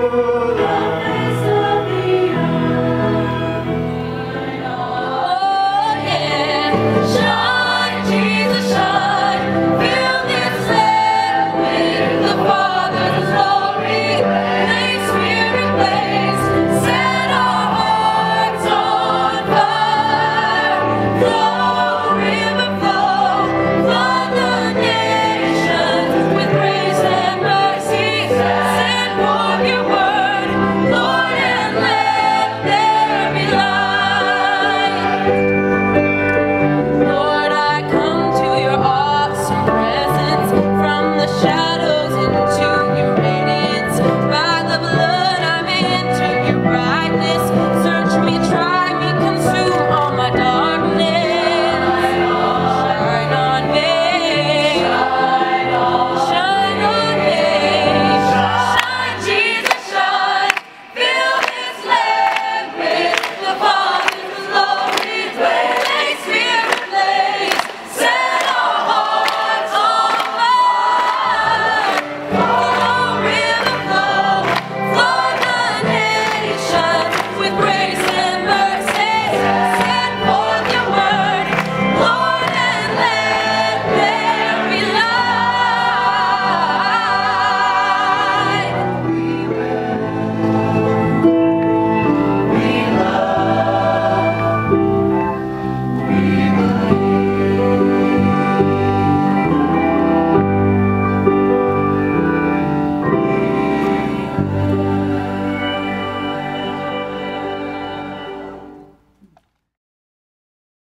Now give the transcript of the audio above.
you. shall